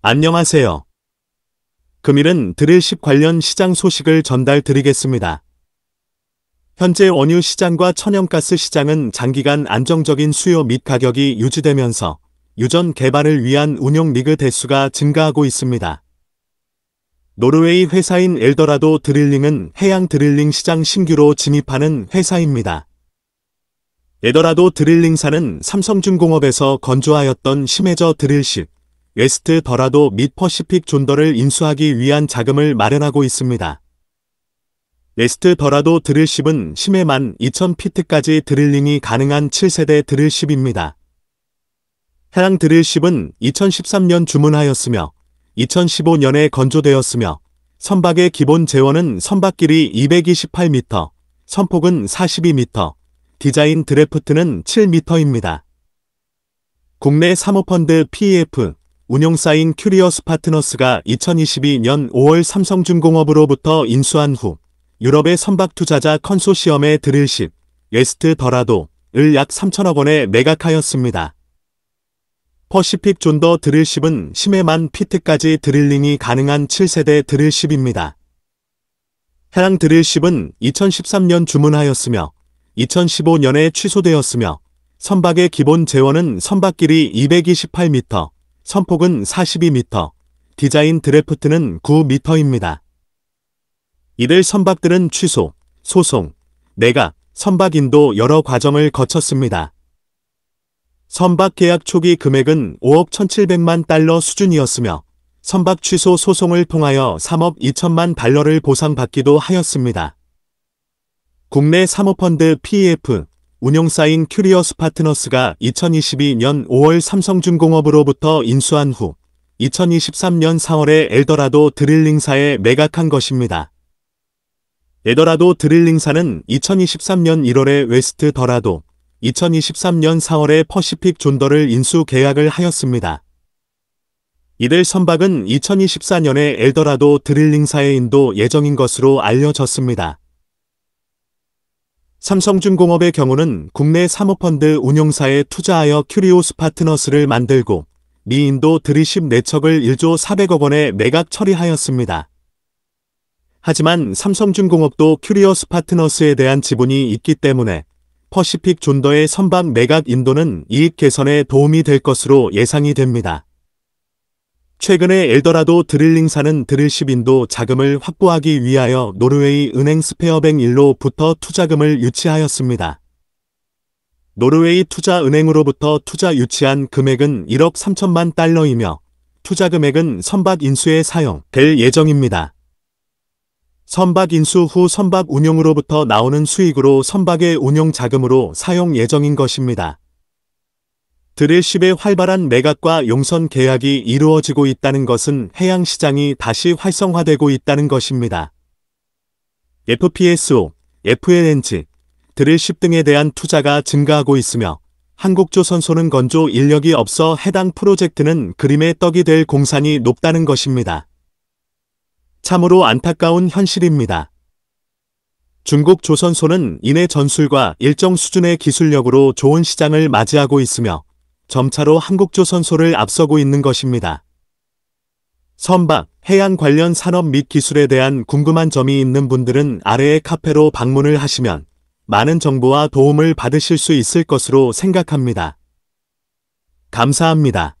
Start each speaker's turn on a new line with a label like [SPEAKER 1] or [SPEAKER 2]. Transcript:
[SPEAKER 1] 안녕하세요. 금일은 드릴십 관련 시장 소식을 전달 드리겠습니다. 현재 원유 시장과 천연가스 시장은 장기간 안정적인 수요 및 가격이 유지되면서 유전 개발을 위한 운용 리그 대수가 증가하고 있습니다. 노르웨이 회사인 엘더라도 드릴링은 해양 드릴링 시장 신규로 진입하는 회사입니다. 엘더라도 드릴링사는 삼성중공업에서 건조하였던 심해저 드릴십, 웨스트 더라도및 퍼시픽 존더를 인수하기 위한 자금을 마련하고 있습니다. 웨스트 더라도 드릴십은 심해만 2000피트까지 드릴링이 가능한 7세대 드릴십입니다. 해양 드릴십은 2013년 주문하였으며 2015년에 건조되었으며 선박의 기본 재원은 선박 길이 228m, 선폭은 42m, 디자인 드래프트는 7m입니다. 국내 사모펀드 PEF 운영사인 큐리어스 파트너스가 2022년 5월 삼성중공업으로부터 인수한 후 유럽의 선박 투자자 컨소시엄의 드릴십 웨스트 더라도을 약 3천억 원에 매각하였습니다. 퍼시픽 존더 드릴십은 심해만 피트까지 드릴링이 가능한 7세대 드릴십입니다. 해양 드릴십은 2013년 주문하였으며 2015년에 취소되었으며 선박의 기본 재원은 선박길이 228m, 선폭은 42m, 디자인 드래프트는 9m입니다. 이들 선박들은 취소, 소송, 내각, 선박 인도 여러 과정을 거쳤습니다. 선박 계약 초기 금액은 5억 1,700만 달러 수준이었으며 선박 취소 소송을 통하여 3억 2천만 달러를 보상받기도 하였습니다. 국내 사모펀드 PEF 운용사인 큐리어스 파트너스가 2022년 5월 삼성중공업으로부터 인수한 후 2023년 4월에 엘더라도 드릴링사에 매각한 것입니다. 엘더라도 드릴링사는 2023년 1월에 웨스트 더라도, 2023년 4월에 퍼시픽 존더를 인수 계약을 하였습니다. 이들 선박은 2024년에 엘더라도 드릴링사의 인도 예정인 것으로 알려졌습니다. 삼성중공업의 경우는 국내 사모펀드 운용사에 투자하여 큐리오스 파트너스를 만들고 미인도 드리십 내척을 1조 400억 원에 매각 처리하였습니다. 하지만 삼성중공업도 큐리오스 파트너스에 대한 지분이 있기 때문에 퍼시픽 존더의 선박 매각 인도는 이익 개선에 도움이 될 것으로 예상이 됩니다. 최근에 엘더라도 드릴링사는 드릴십인도 자금을 확보하기 위하여 노르웨이 은행 스페어뱅 1로부터 투자금을 유치하였습니다. 노르웨이 투자은행으로부터 투자 유치한 금액은 1억 3천만 달러이며 투자 금액은 선박 인수에 사용될 예정입니다. 선박 인수 후 선박 운용으로부터 나오는 수익으로 선박의 운용 자금으로 사용 예정인 것입니다. 드레십의 활발한 매각과 용선 계약이 이루어지고 있다는 것은 해양 시장이 다시 활성화되고 있다는 것입니다. FPSO, FLNG, 드레십 등에 대한 투자가 증가하고 있으며 한국조선소는 건조 인력이 없어 해당 프로젝트는 그림의 떡이 될 공산이 높다는 것입니다. 참으로 안타까운 현실입니다. 중국 조선소는 이내 전술과 일정 수준의 기술력으로 좋은 시장을 맞이하고 있으며 점차로 한국조선소를 앞서고 있는 것입니다. 선박, 해양 관련 산업 및 기술에 대한 궁금한 점이 있는 분들은 아래의 카페로 방문을 하시면 많은 정보와 도움을 받으실 수 있을 것으로 생각합니다. 감사합니다.